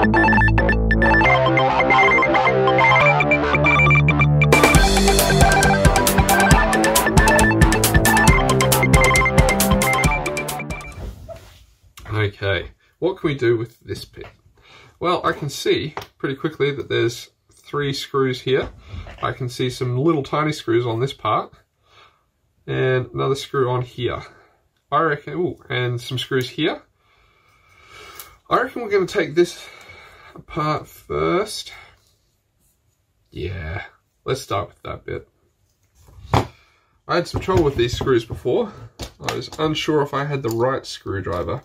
Okay, what can we do with this bit? Well, I can see pretty quickly that there's three screws here. I can see some little tiny screws on this part and another screw on here. I reckon, ooh, and some screws here. I reckon we're going to take this apart first. Yeah, let's start with that bit. I had some trouble with these screws before. I was unsure if I had the right screwdriver.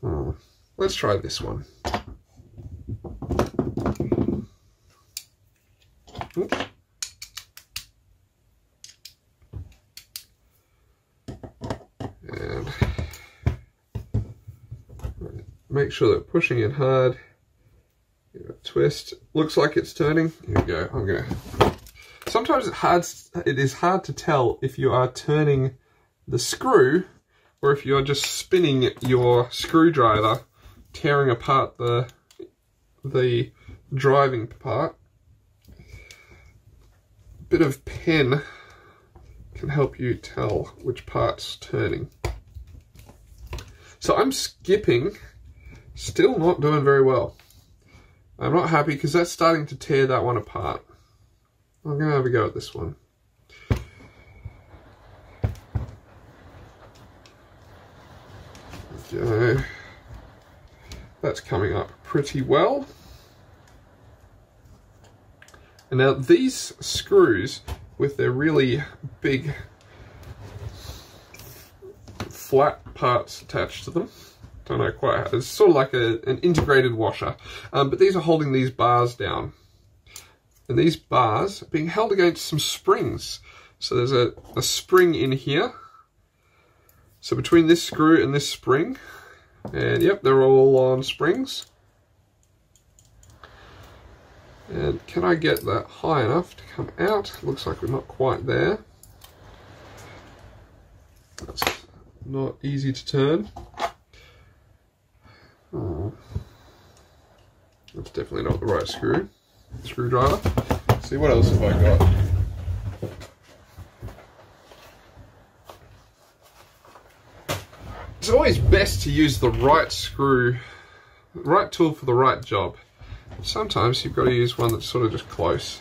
Hmm. Let's try this one. Oops. Make sure that pushing it hard. twist. Looks like it's turning. Here we go. I'm gonna. Sometimes it hard. It is hard to tell if you are turning the screw or if you're just spinning your screwdriver, tearing apart the the driving part. Bit of pen can help you tell which part's turning. So I'm skipping, still not doing very well. I'm not happy because that's starting to tear that one apart. I'm going to have a go at this one. go. That's coming up pretty well. And now these screws with their really big flat parts attached to them. Don't know quite it's sort of like a, an integrated washer. Um, but these are holding these bars down. And these bars are being held against some springs. So there's a, a spring in here so between this screw and this spring, and yep, they're all on springs. And can I get that high enough to come out? Looks like we're not quite there. That's not easy to turn. That's definitely not the right screw. Screwdriver. Let's see what else have I got? it's always best to use the right screw, right tool for the right job. Sometimes you've got to use one that's sort of just close.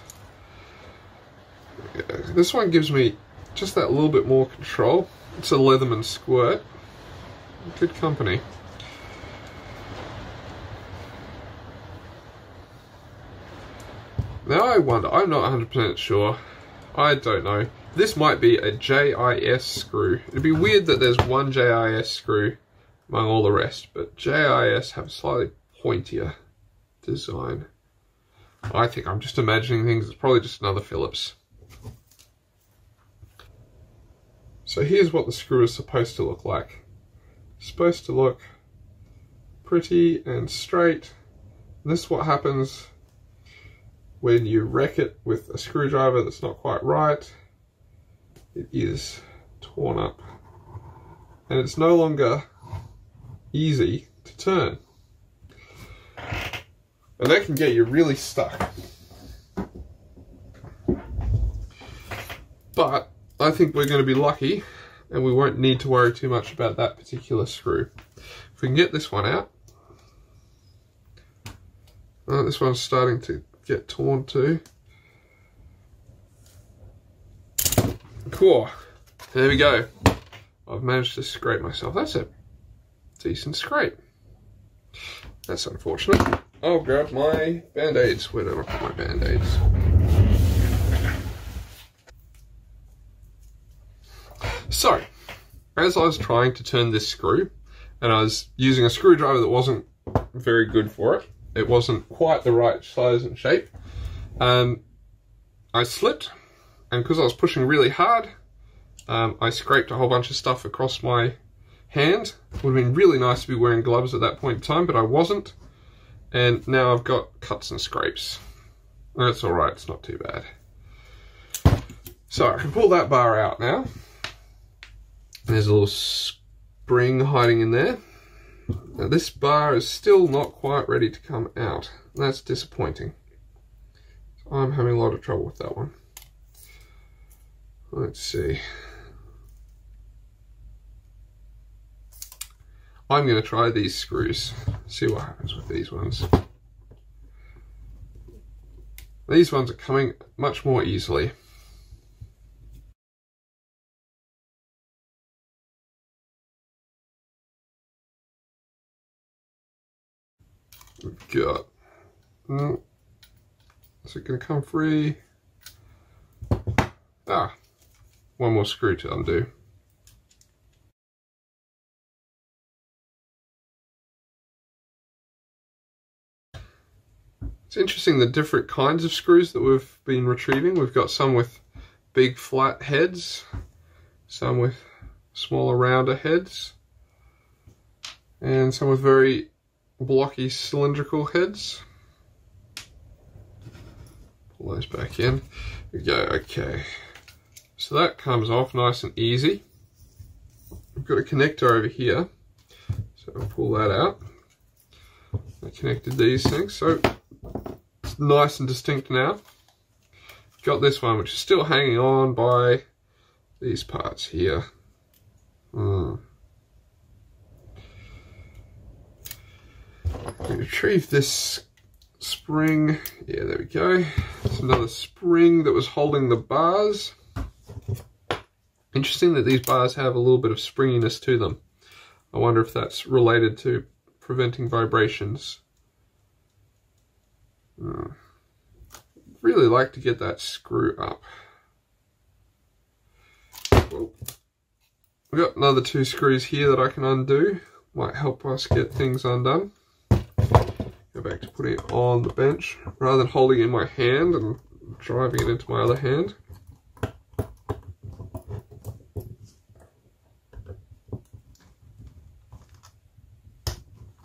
This one gives me just that little bit more control. It's a Leatherman squirt. Good company. Now I wonder, I'm not 100% sure. I don't know. This might be a JIS screw. It'd be weird that there's one JIS screw among all the rest, but JIS have a slightly pointier design. I think I'm just imagining things. It's probably just another Phillips. So here's what the screw is supposed to look like. It's supposed to look pretty and straight. This is what happens when you wreck it with a screwdriver that's not quite right it is torn up and it's no longer easy to turn. And that can get you really stuck. But I think we're going to be lucky and we won't need to worry too much about that particular screw. If we can get this one out. Oh, this one's starting to get torn too. Cool. There we go. I've managed to scrape myself. That's a decent scrape. That's unfortunate. I'll grab my band-aids. Where did I put my band-aids? So, as I was trying to turn this screw, and I was using a screwdriver that wasn't very good for it, it wasn't quite the right size and shape, um, I slipped and because I was pushing really hard, um, I scraped a whole bunch of stuff across my hand. Would have been really nice to be wearing gloves at that point in time, but I wasn't. And now I've got cuts and scrapes. That's all right, it's not too bad. So I can pull that bar out now. There's a little spring hiding in there. Now this bar is still not quite ready to come out. That's disappointing. I'm having a lot of trouble with that one. Let's see. I'm going to try these screws, see what happens with these ones. These ones are coming much more easily. We've got, mm, is it going to come free? Ah, one more screw to undo. It's interesting the different kinds of screws that we've been retrieving. We've got some with big flat heads, some with smaller rounder heads, and some with very blocky cylindrical heads. Pull those back in. we go, okay. So that comes off nice and easy. We've got a connector over here. So I'll pull that out. I connected these things. So it's nice and distinct now. Got this one, which is still hanging on by these parts here. Hmm. Retrieve this spring. Yeah, there we go. It's another spring that was holding the bars. Interesting that these bars have a little bit of springiness to them. I wonder if that's related to preventing vibrations. Uh, really like to get that screw up. We've got another two screws here that I can undo. Might help us get things undone. Back to putting it on the bench rather than holding it in my hand and driving it into my other hand.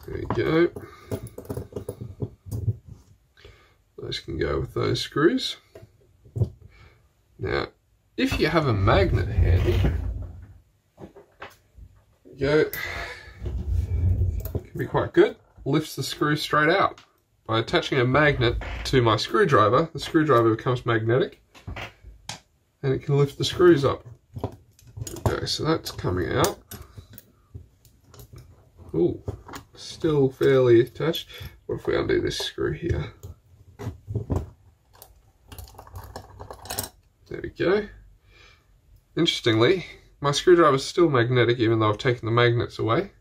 There you go. Those can go with those screws. Now, if you have a magnet handy, go, can be quite good. Lifts the screw straight out. By attaching a magnet to my screwdriver, the screwdriver becomes magnetic and it can lift the screws up. Okay, so that's coming out. Ooh, still fairly attached. What if we undo this screw here? There we go. Interestingly, my screwdriver is still magnetic even though I've taken the magnets away.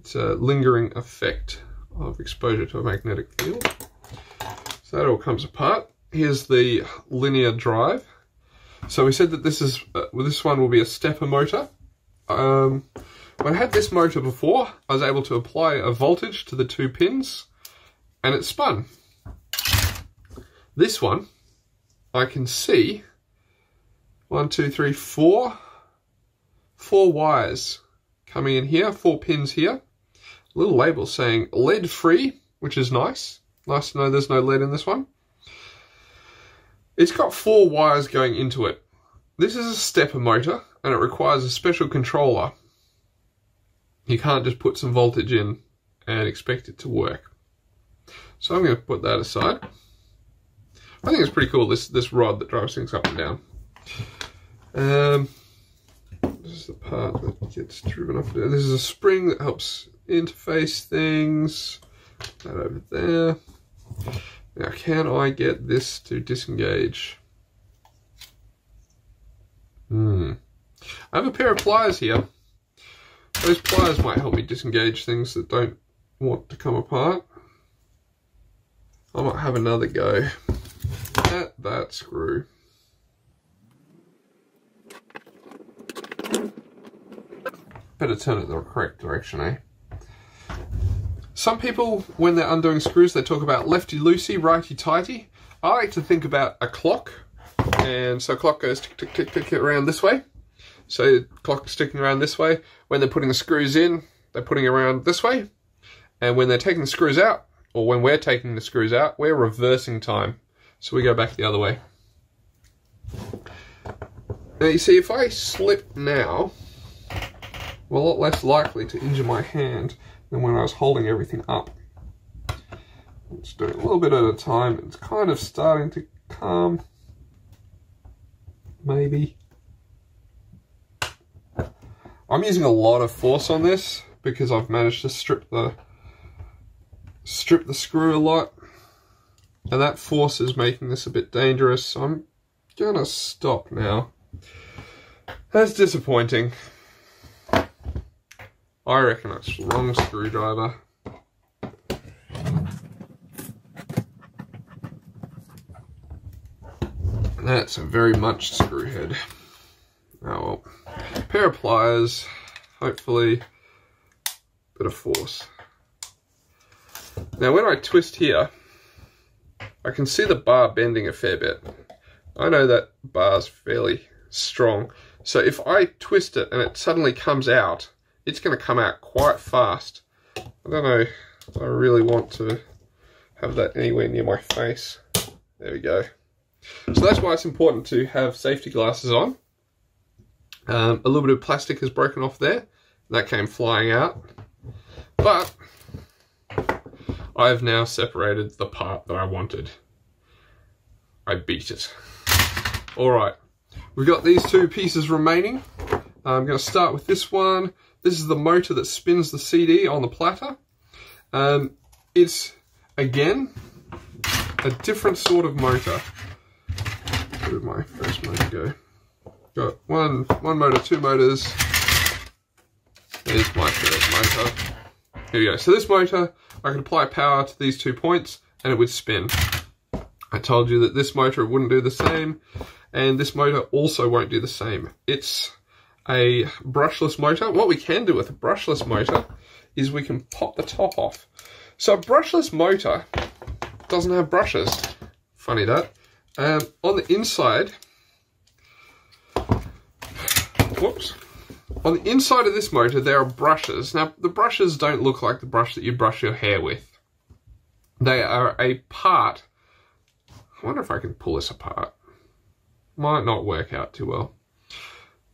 It's a lingering effect of exposure to a magnetic field. So that all comes apart. Here's the linear drive. So we said that this is uh, this one will be a stepper motor. Um, when I had this motor before, I was able to apply a voltage to the two pins and it spun. This one, I can see one, two, three, four, four wires coming in here, four pins here. Little label saying lead free, which is nice. Nice to know there's no lead in this one. It's got four wires going into it. This is a stepper motor and it requires a special controller. You can't just put some voltage in and expect it to work. So I'm going to put that aside. I think it's pretty cool, this, this rod that drives things up and down. Um, this is the part that gets driven up. This is a spring that helps interface things. That over there. Now, can I get this to disengage? Hmm. I have a pair of pliers here. Those pliers might help me disengage things that don't want to come apart. I might have another go at that screw. Better turn it the correct direction, eh? Some people, when they're undoing screws, they talk about lefty-loosey, righty-tighty. I like to think about a clock. And so clock goes tick, tick, tick, tick around this way. So clock sticking around this way. When they're putting the screws in, they're putting around this way. And when they're taking the screws out, or when we're taking the screws out, we're reversing time. So we go back the other way. Now you see, if I slip now, were a lot less likely to injure my hand than when I was holding everything up. I'm just doing a little bit at a time. It's kind of starting to calm. Maybe. I'm using a lot of force on this because I've managed to strip the strip the screw a lot. And that force is making this a bit dangerous. I'm gonna stop now. That's disappointing. I reckon it's wrong screwdriver. That's a very much screw head. Oh well. Pair of pliers, hopefully, bit of force. Now when I twist here, I can see the bar bending a fair bit. I know that bar's fairly strong. So if I twist it and it suddenly comes out, it's going to come out quite fast. I don't know I really want to have that anywhere near my face. There we go. So that's why it's important to have safety glasses on. Um, a little bit of plastic has broken off there. That came flying out. But I've now separated the part that I wanted. I beat it. All right, we've got these two pieces remaining. I'm going to start with this one. This is the motor that spins the CD on the platter. Um, it's, again, a different sort of motor. Where did my first motor go? Got one, one motor, two motors. There's my third motor. Here we go. So this motor, I can apply power to these two points and it would spin. I told you that this motor wouldn't do the same and this motor also won't do the same. It's a brushless motor. What we can do with a brushless motor is we can pop the top off. So a brushless motor doesn't have brushes. Funny that. Um, on the inside, whoops, on the inside of this motor there are brushes. Now the brushes don't look like the brush that you brush your hair with. They are a part I wonder if I can pull this apart. Might not work out too well.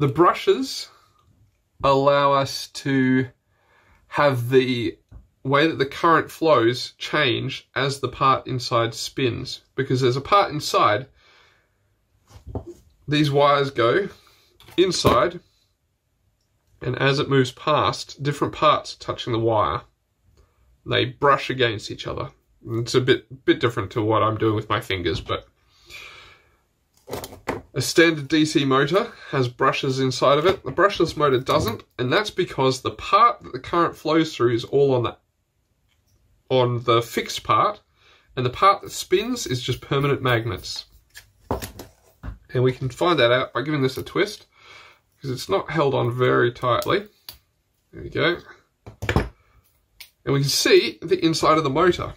The brushes allow us to have the way that the current flows change as the part inside spins. Because there's a part inside, these wires go inside, and as it moves past, different parts touching the wire, they brush against each other. It's a bit bit different to what I'm doing with my fingers, but a standard DC motor has brushes inside of it. The brushless motor doesn't, and that's because the part that the current flows through is all on the on the fixed part, and the part that spins is just permanent magnets. And we can find that out by giving this a twist, because it's not held on very tightly. There we go. And we can see the inside of the motor.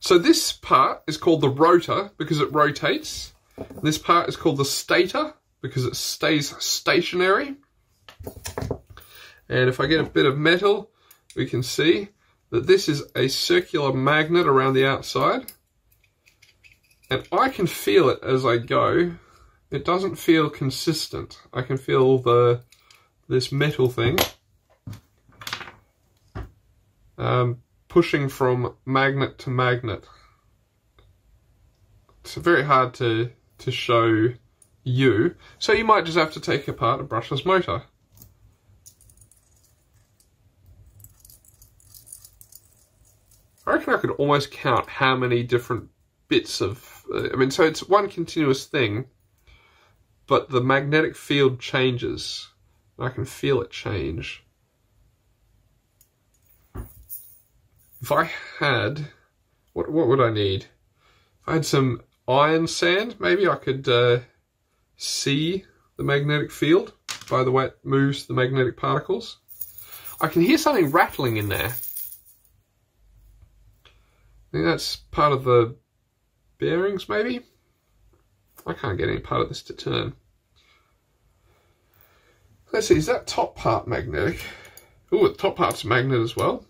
So this part is called the rotor because it rotates. This part is called the stator because it stays stationary. And if I get a bit of metal, we can see that this is a circular magnet around the outside. And I can feel it as I go. It doesn't feel consistent. I can feel the this metal thing um, pushing from magnet to magnet. It's very hard to, to show you, so you might just have to take apart a brushless motor. I reckon I could almost count how many different bits of, I mean, so it's one continuous thing, but the magnetic field changes. I can feel it change. if I had, what what would I need? If I had some iron sand, maybe I could uh, see the magnetic field by the way it moves the magnetic particles. I can hear something rattling in there. I think that's part of the bearings, maybe? I can't get any part of this to turn. Let's see, is that top part magnetic? Oh, the top part's magnet as well.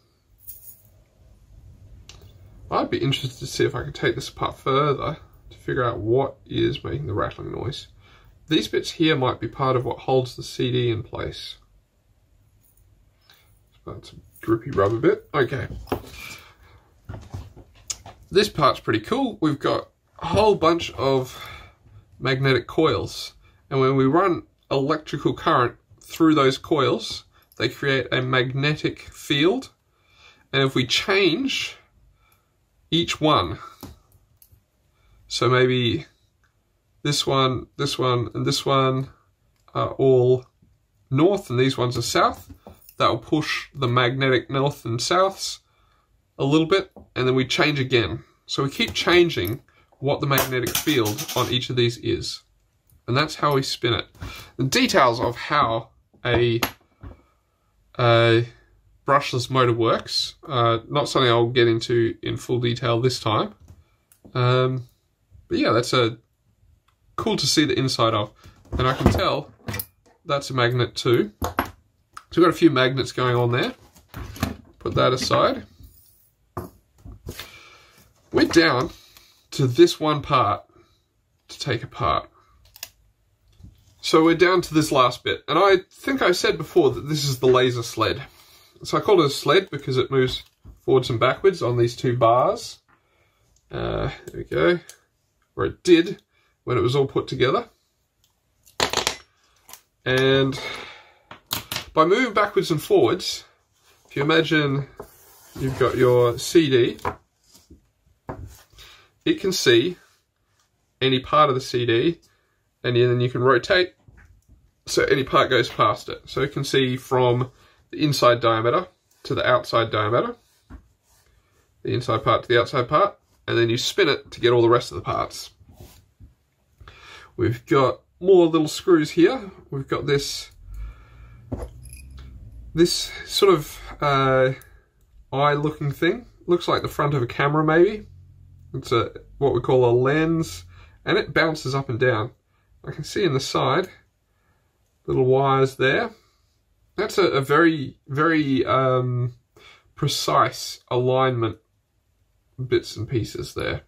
I'd be interested to see if I could take this apart further to figure out what is making the rattling noise. These bits here might be part of what holds the CD in place. That's a drippy rubber bit. Okay. This part's pretty cool. We've got a whole bunch of magnetic coils. And when we run electrical current through those coils, they create a magnetic field. And if we change each one, so maybe this one, this one, and this one are all north and these ones are south, that will push the magnetic north and souths a little bit, and then we change again. So we keep changing what the magnetic field on each of these is. And that's how we spin it. The details of how a, a brushless motor works, uh, not something I'll get into in full detail this time. Um, but yeah, that's a cool to see the inside of. And I can tell that's a magnet too. So we've got a few magnets going on there. Put that aside. We're down to this one part to take apart. So we're down to this last bit. And I think I said before that this is the laser sled. So I call it a sled because it moves forwards and backwards on these two bars. Uh, there we go. Or it did when it was all put together. And by moving backwards and forwards, if you imagine you've got your CD it can see any part of the CD and then you can rotate so any part goes past it. So it can see from the inside diameter to the outside diameter, the inside part to the outside part, and then you spin it to get all the rest of the parts. We've got more little screws here. We've got this this sort of uh, eye looking thing. Looks like the front of a camera maybe. It's a what we call a lens, and it bounces up and down. I can see in the side, little wires there. That's a, a very, very um, precise alignment bits and pieces there.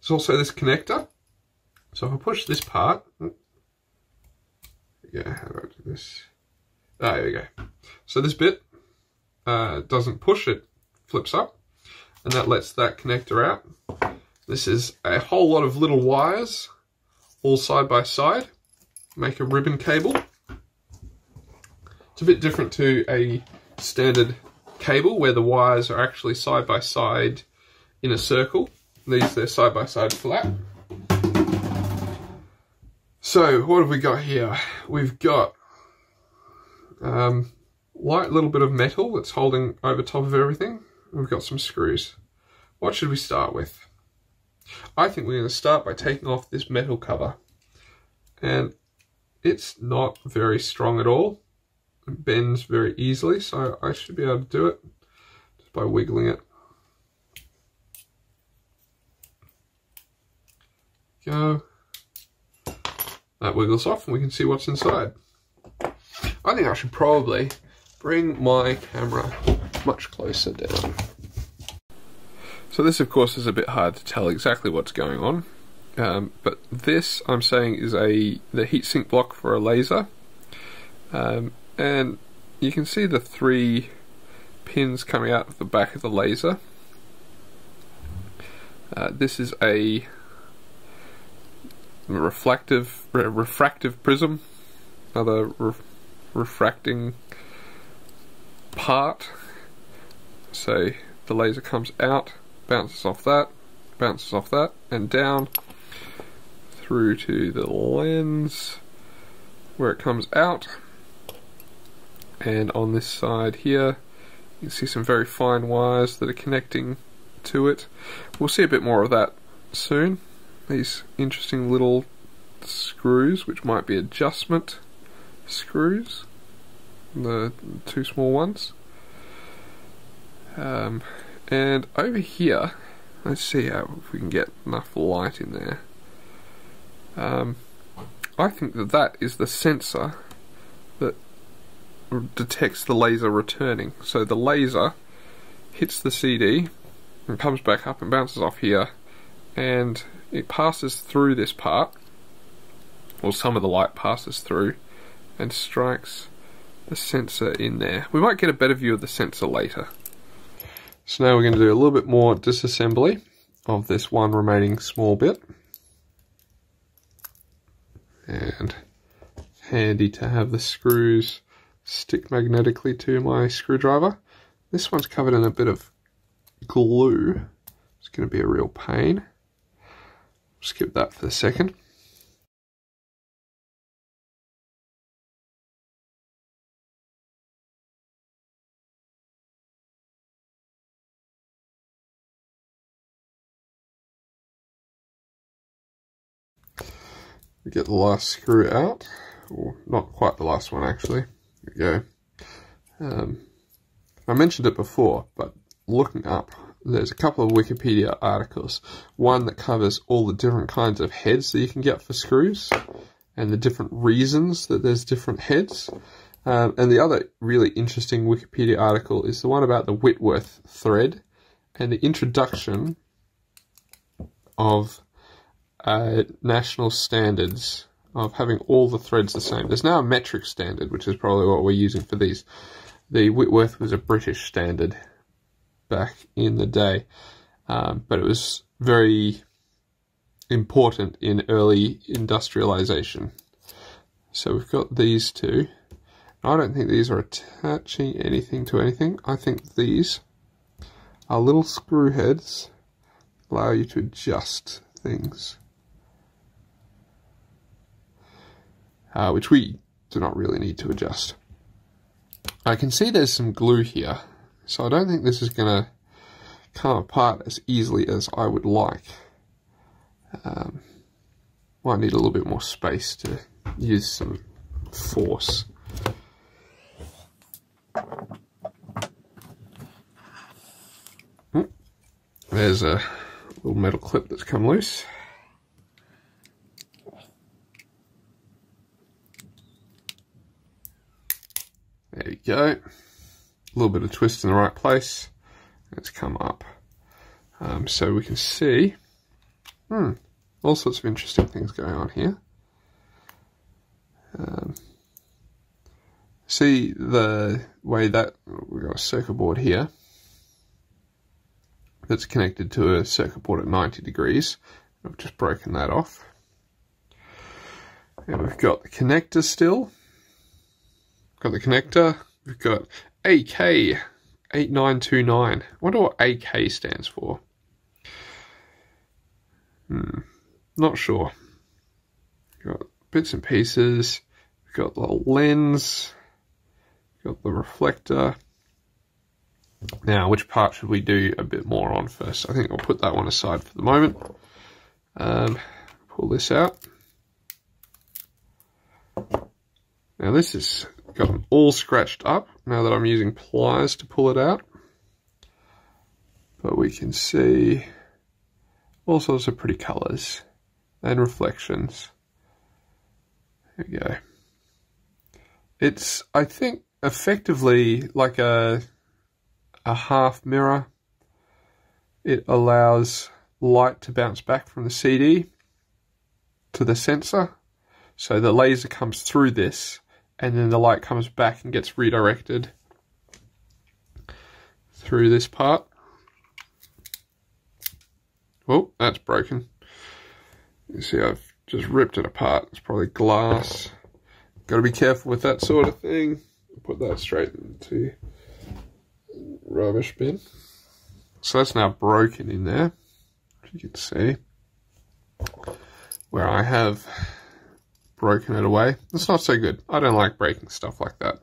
There's also this connector. So if I push this part, yeah, how do I do this? Ah, there we go. So this bit uh, doesn't push, it flips up, and that lets that connector out. This is a whole lot of little wires, all side by side, make a ribbon cable. It's a bit different to a standard cable where the wires are actually side by side in a circle. These, they're side by side flat. So, what have we got here? We've got um, light little bit of metal that's holding over top of everything. We've got some screws. What should we start with? I think we're going to start by taking off this metal cover. And it's not very strong at all. It bends very easily, so I should be able to do it just by wiggling it. Go. That wiggles off and we can see what's inside. I think I should probably bring my camera much closer down. So this, of course, is a bit hard to tell exactly what's going on. Um, but this, I'm saying, is a the heatsink block for a laser. Um, and you can see the three pins coming out of the back of the laser. Uh, this is a reflective, re refractive prism, another re refracting part. So the laser comes out bounces off that, bounces off that, and down through to the lens where it comes out. And on this side here, you can see some very fine wires that are connecting to it. We'll see a bit more of that soon. These interesting little screws, which might be adjustment screws, the two small ones. Um, and over here, let's see how if we can get enough light in there. Um, I think that that is the sensor that detects the laser returning. So the laser hits the CD and comes back up and bounces off here and it passes through this part or some of the light passes through and strikes the sensor in there. We might get a better view of the sensor later. So now we're going to do a little bit more disassembly of this one remaining small bit. And handy to have the screws stick magnetically to my screwdriver. This one's covered in a bit of glue. It's going to be a real pain. Skip that for a second. We get the last screw out, or not quite the last one actually. There we go. Um, I mentioned it before, but looking up, there's a couple of Wikipedia articles. One that covers all the different kinds of heads that you can get for screws, and the different reasons that there's different heads. Um, and the other really interesting Wikipedia article is the one about the Whitworth thread and the introduction of uh, national standards of having all the threads the same. There's now a metric standard, which is probably what we're using for these. The Whitworth was a British standard back in the day, um, but it was very important in early industrialization. So we've got these two. I don't think these are attaching anything to anything. I think these are little screw heads allow you to adjust things. uh, which we do not really need to adjust. I can see there's some glue here, so I don't think this is going to come apart as easily as I would like. Um, might need a little bit more space to use some force. Hmm. There's a little metal clip that's come loose. There you go. A little bit of twist in the right place. It's come up. Um, so we can see hmm, all sorts of interesting things going on here. Um, see the way that we've got a circuit board here that's connected to a circuit board at 90 degrees. I've just broken that off. And we've got the connector still. Got the connector. We've got AK8929. I wonder what AK stands for. Hmm, not sure. Got bits and pieces. Got the lens. Got the reflector. Now, which part should we do a bit more on first? I think I'll put that one aside for the moment. Um, pull this out. Now this is gotten all scratched up now that I'm using pliers to pull it out. But we can see all sorts of pretty colours and reflections. There we go. It's, I think, effectively like a, a half mirror. It allows light to bounce back from the CD to the sensor. So the laser comes through this and then the light comes back and gets redirected through this part. Oh, that's broken. You see I've just ripped it apart. It's probably glass. Got to be careful with that sort of thing. Put that straight into rubbish bin. So that's now broken in there, you can see. Where I have broken it away. It's not so good. I don't like breaking stuff like that.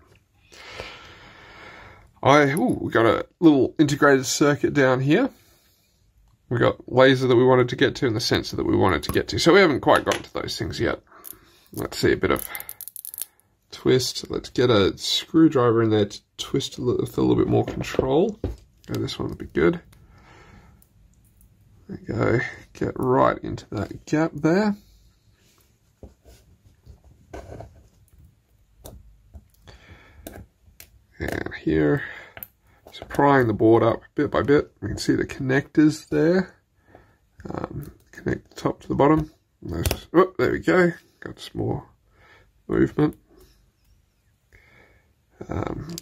I, ooh, we got a little integrated circuit down here. We got laser that we wanted to get to and the sensor that we wanted to get to. So we haven't quite gotten to those things yet. Let's see a bit of twist. Let's get a screwdriver in there to twist a little, with a little bit more control. Oh, this one would be good. There we go. Get right into that gap there. And here, just prying the board up bit by bit. We can see the connectors there. Um, connect the top to the bottom. oh, there we go. Got some more movement. Um,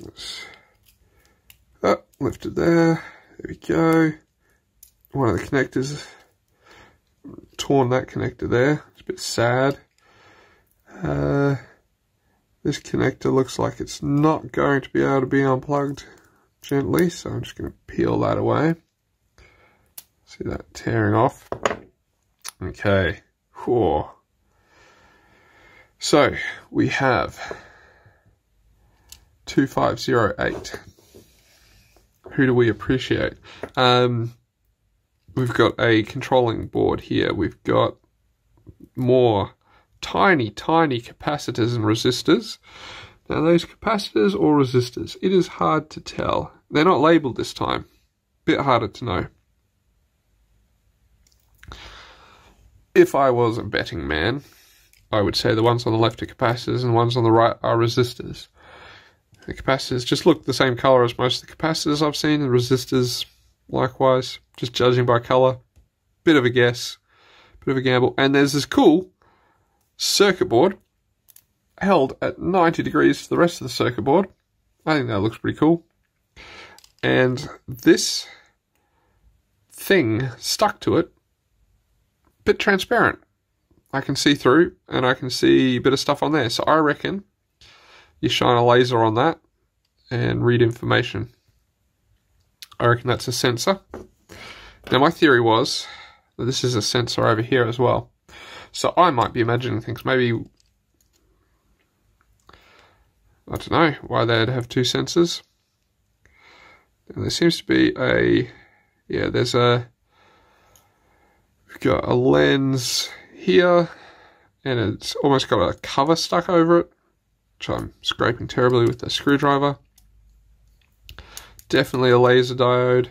oh, lifted there. There we go. One of the connectors, torn that connector there. It's a bit sad. Uh, this connector looks like it's not going to be able to be unplugged gently, so I'm just going to peel that away. See that tearing off. Okay. Whew. So we have 2508. Who do we appreciate? Um, we've got a controlling board here. We've got more tiny, tiny capacitors and resistors. Now those capacitors or resistors, it is hard to tell. They're not labelled this time. Bit harder to know. If I was a betting man, I would say the ones on the left are capacitors and the ones on the right are resistors. The capacitors just look the same colour as most of the capacitors I've seen, and resistors likewise, just judging by colour. Bit of a guess, bit of a gamble. And there's this cool circuit board held at 90 degrees to the rest of the circuit board. I think that looks pretty cool. And this thing stuck to it, bit transparent. I can see through and I can see a bit of stuff on there. So I reckon you shine a laser on that and read information. I reckon that's a sensor. Now my theory was that this is a sensor over here as well. So I might be imagining things. Maybe, I don't know why they'd have two sensors. And there seems to be a, yeah, there's a, we've got a lens here and it's almost got a cover stuck over it, which I'm scraping terribly with the screwdriver. Definitely a laser diode.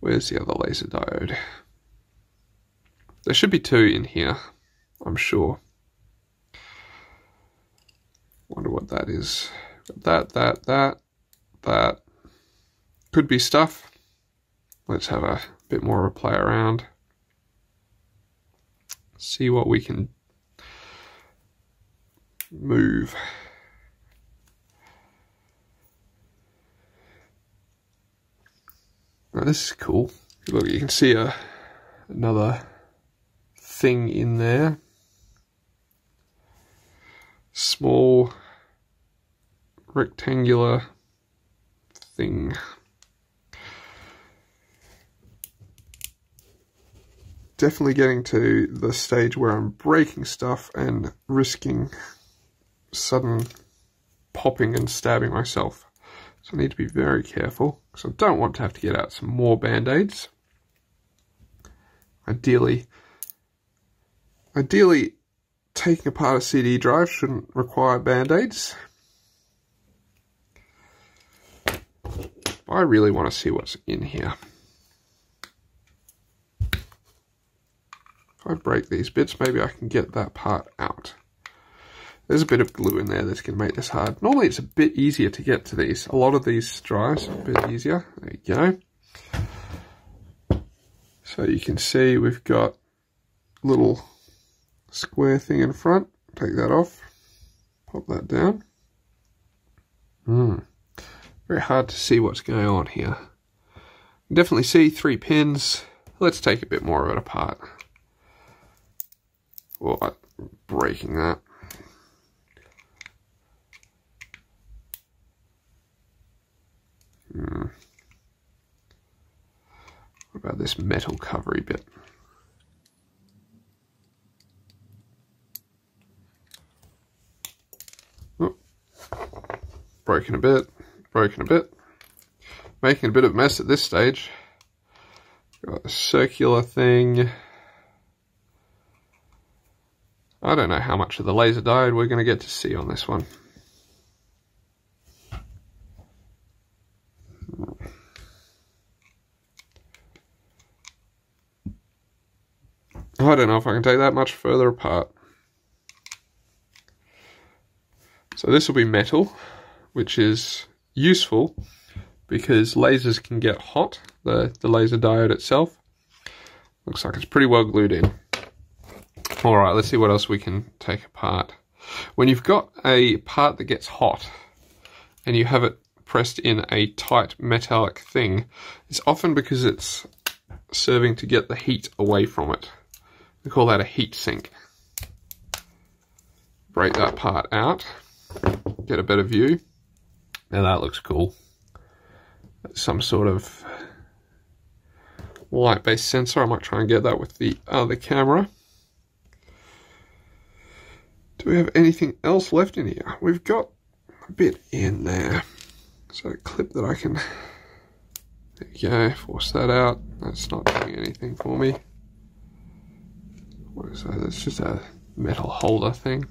Where's the other laser diode? There should be two in here, I'm sure. Wonder what that is. That, that, that, that. Could be stuff. Let's have a bit more of a play around. See what we can move. Now this is cool. Look, you can see a another thing in there. Small rectangular thing. Definitely getting to the stage where I'm breaking stuff and risking sudden popping and stabbing myself. So I need to be very careful because I don't want to have to get out some more band-aids. Ideally, ideally taking apart a CD drive shouldn't require band-aids. I really want to see what's in here. If I break these bits, maybe I can get that part out. There's a bit of glue in there that's going to make this hard. Normally it's a bit easier to get to these. A lot of these drives are a bit easier. There you go. So you can see we've got little square thing in front. Take that off. Pop that down. Hmm. Very hard to see what's going on here. Definitely see three pins. Let's take a bit more of it apart. Oh, breaking that. Hmm. What about this metal covery bit? Broken a bit, broken a bit. Making a bit of a mess at this stage. Got a circular thing. I don't know how much of the laser diode we're going to get to see on this one. I don't know if I can take that much further apart. So this will be metal, which is useful because lasers can get hot, the, the laser diode itself. Looks like it's pretty well glued in. All right, let's see what else we can take apart. When you've got a part that gets hot, and you have it pressed in a tight metallic thing, it's often because it's serving to get the heat away from it. We call that a heat sink. Break that part out, get a better view. Now that looks cool. Some sort of light-based sensor. I might try and get that with the other camera. Do we have anything else left in here? We've got a bit in there. So a clip that I can, there you go, force that out. That's not doing anything for me. What is that? It's just a metal holder thing.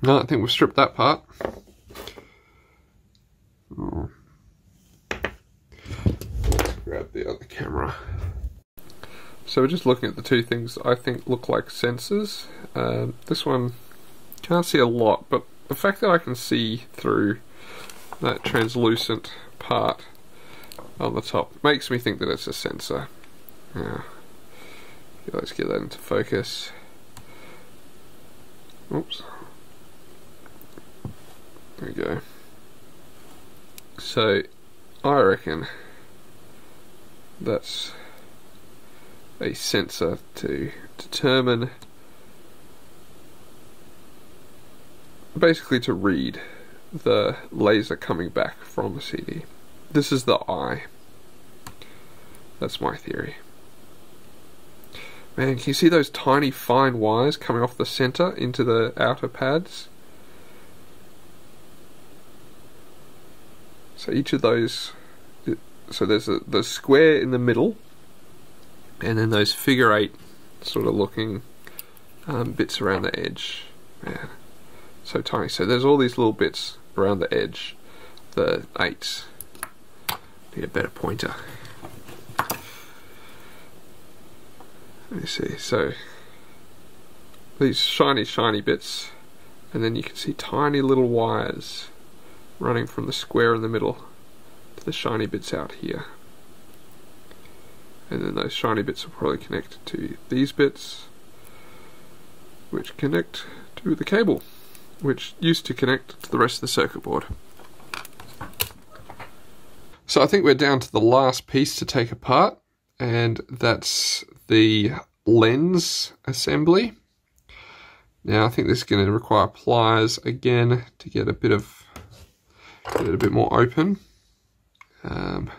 No, I think we've stripped that part. Grab the other camera. So we're just looking at the two things I think look like sensors. Um, this one can't see a lot, but the fact that I can see through that translucent part on the top makes me think that it's a sensor. Yeah. let's get that into focus. Oops. There we go. So, I reckon that's a sensor to determine basically to read the laser coming back from the CD. This is the eye. That's my theory. Man, can you see those tiny fine wires coming off the center into the outer pads? So each of those, so there's a the square in the middle, and then those figure eight sort of looking um, bits around the edge. Man, so tiny. So there's all these little bits around the edge, the eights. Need a better pointer. Let me see. So these shiny, shiny bits, and then you can see tiny little wires running from the square in the middle to the shiny bits out here. And then those shiny bits are probably connected to these bits, which connect to the cable which used to connect to the rest of the circuit board. So I think we're down to the last piece to take apart, and that's the lens assembly. Now I think this is going to require pliers again to get a bit of a bit more open. Um,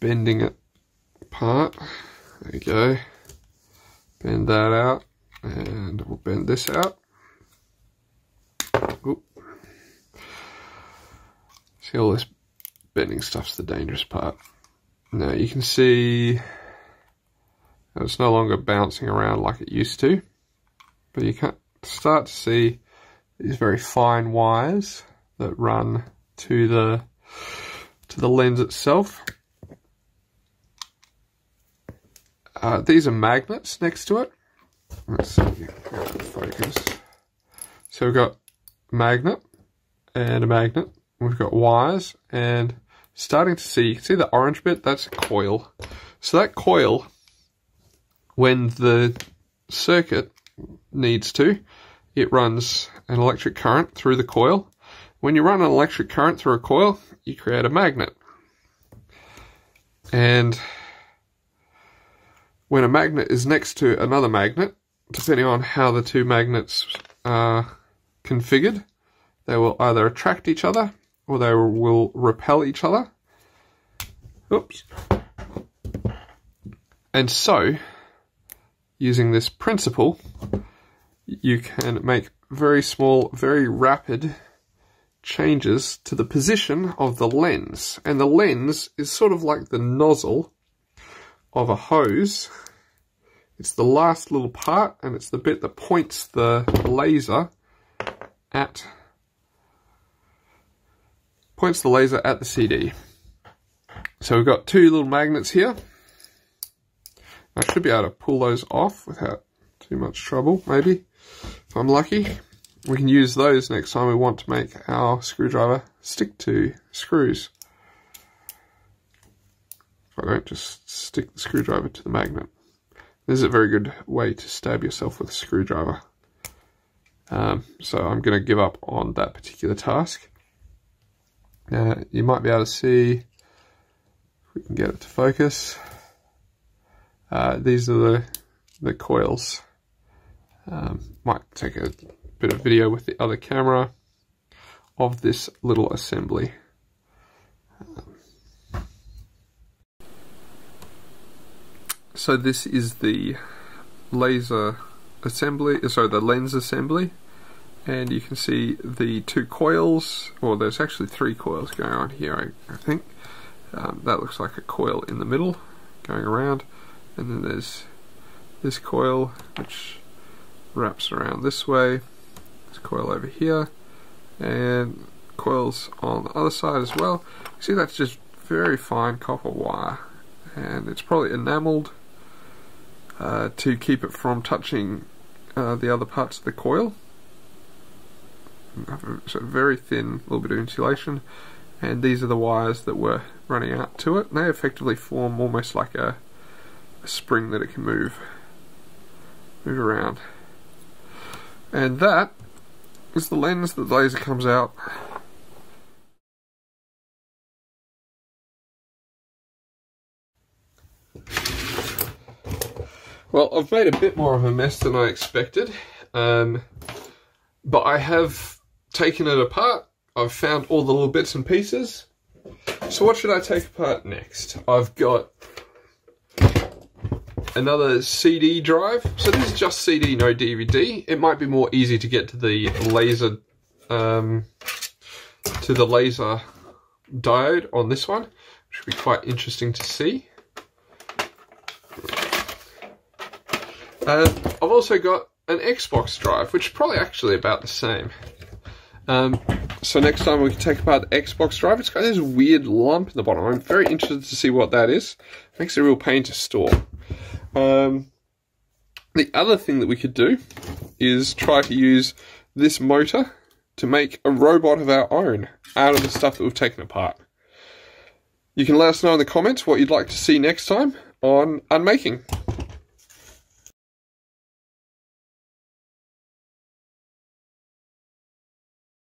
bending it apart. There you go. Bend that out, and we'll bend this out. Oop. See all this bending stuff's the dangerous part. Now you can see it's no longer bouncing around like it used to, but you can start to see these very fine wires that run to the to the lens itself. Uh, these are magnets next to it. Let's see, focus. So we've got magnet and a magnet. We've got wires and starting to see, you can see the orange bit, that's a coil. So that coil, when the circuit needs to, it runs an electric current through the coil. When you run an electric current through a coil, you create a magnet. And when a magnet is next to another magnet, depending on how the two magnets are configured, they will either attract each other or they will repel each other. Oops. And so, using this principle, you can make very small, very rapid changes to the position of the lens. And the lens is sort of like the nozzle of a hose. It's the last little part and it's the bit that points the laser at points the laser at the CD. So we've got two little magnets here. I should be able to pull those off without too much trouble, maybe, if I'm lucky. We can use those next time we want to make our screwdriver stick to screws. If I don't just stick the screwdriver to the magnet. This is a very good way to stab yourself with a screwdriver. Um, so I'm going to give up on that particular task. Now you might be able to see, if we can get it to focus, uh, these are the, the coils. Um, might take a bit of video with the other camera of this little assembly. so this is the laser assembly, uh, sorry, the lens assembly. And you can see the two coils, or there's actually three coils going on here, I, I think. Um, that looks like a coil in the middle going around. And then there's this coil, which wraps around this way. This coil over here. And coils on the other side as well. You See, that's just very fine copper wire. And it's probably enameled uh, to keep it from touching uh, the other parts of the coil. So very thin, a little bit of insulation, and these are the wires that were running out to it. And they effectively form almost like a, a spring that it can move, move around. And that is the lens that the laser comes out Well, I've made a bit more of a mess than I expected, um, but I have taken it apart. I've found all the little bits and pieces. So what should I take apart next? I've got another CD drive. So this is just CD, no DVD. It might be more easy to get to the laser, um, to the laser diode on this one, which would be quite interesting to see. Uh, I've also got an Xbox drive, which is probably actually about the same. Um, so next time we can take apart the Xbox drive. It's got this weird lump in the bottom. I'm very interested to see what that is. It makes it a real pain to store. Um, the other thing that we could do is try to use this motor to make a robot of our own out of the stuff that we've taken apart. You can let us know in the comments what you'd like to see next time on Unmaking.